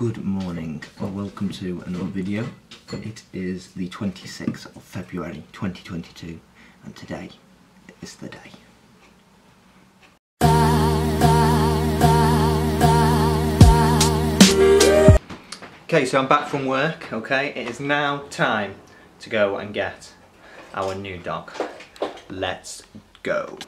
Good morning, or welcome to another video. It is the 26th of February 2022, and today is the day. Okay, so I'm back from work, okay? It is now time to go and get our new dog. Let's go.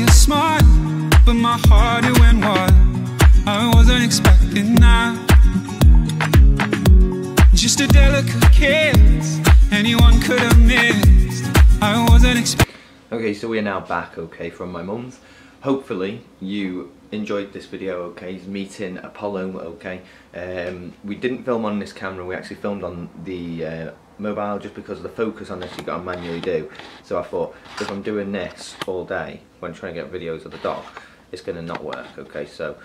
Only a smile, but my heart it went wild. I wasn't expecting that. Just a delicate kiss, anyone could have missed. I wasn't expecting. Okay, so we are now back, okay, from my mum's. Hopefully you enjoyed this video, okay, meeting Apollo, okay. Um, we didn't film on this camera, we actually filmed on the uh, mobile just because of the focus on this you got to manually do. So I thought, if I'm doing this all day when trying to get videos of the dog, it's going to not work, okay, so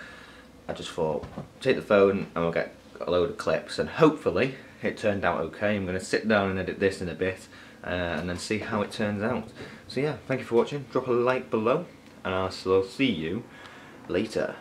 I just thought, take the phone and we'll get a load of clips and hopefully it turned out okay. I'm going to sit down and edit this in a bit uh, and then see how it turns out. So yeah, thank you for watching. Drop a like below and I'll see you later.